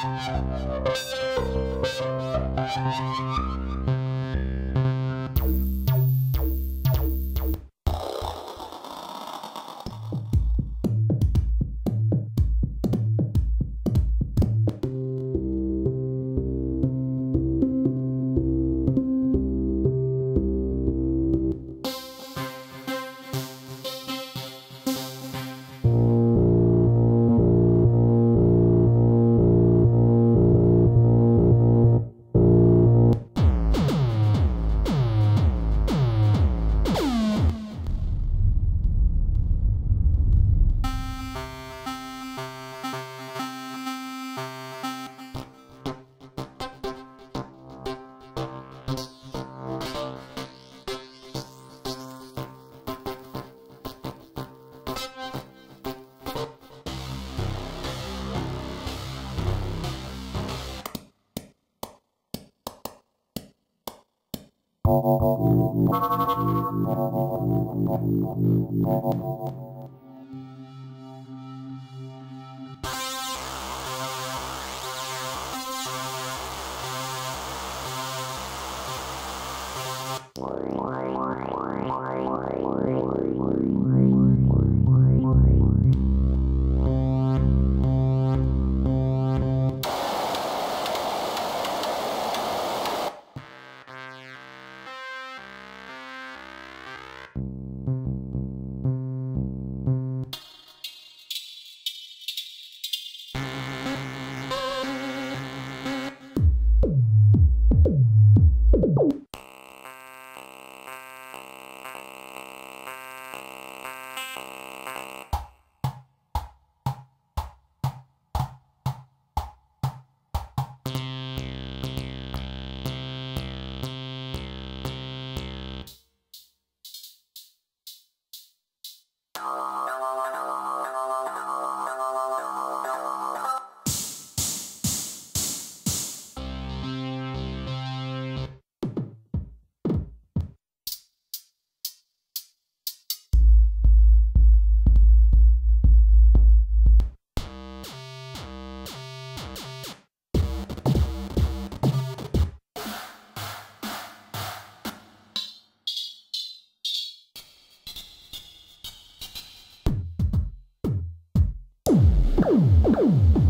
Thank you. You Boom! Boom!